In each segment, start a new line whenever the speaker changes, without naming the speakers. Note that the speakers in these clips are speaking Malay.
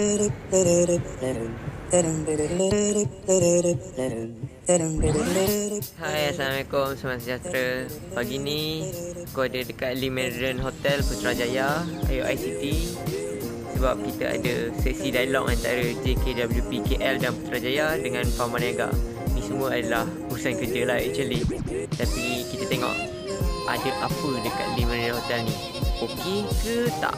Hai Assalamualaikum Selamat sejahtera. Pagi ni Aku ada dekat Limeran Hotel Putrajaya Ayo ICT Sebab kita ada sesi dialog antara JKWP KL dan Putrajaya Dengan Farman Niaga Ni semua adalah urusan kerja lah actually. Tapi kita tengok Ada apa dekat Limeran Hotel ni Okey ke tak?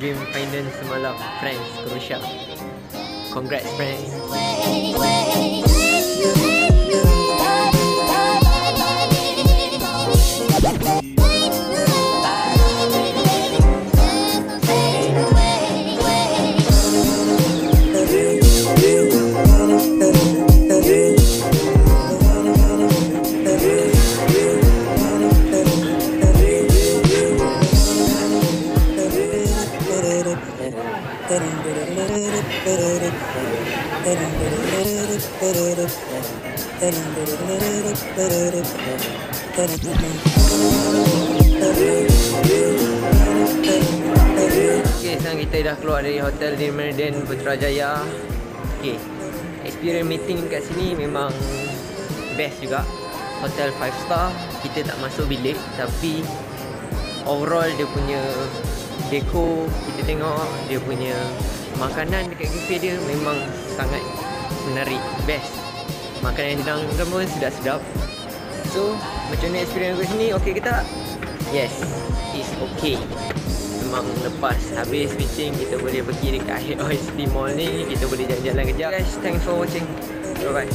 Game final semalam. France Croatia Congrats France Okay, sekarang kita dah keluar dari hotel di Meridian Putrajaya. Okay, experience meeting kat sini memang best juga. Hotel 5 star, kita tak masuk bilik Tapi overall dia punya deco Kita tengok dia punya makanan dekat cafe dia memang sangat menarik, best. Makanan yang didangkan pun sedap-sedap. So, macam mana experience aku sini, okay ke tak? Yes, it's okay. Memang lepas habis meeting Kita boleh pergi dekat Head OST Mall ni Kita boleh jalan-jalan kejap. Guys, thanks for watching. Bye-bye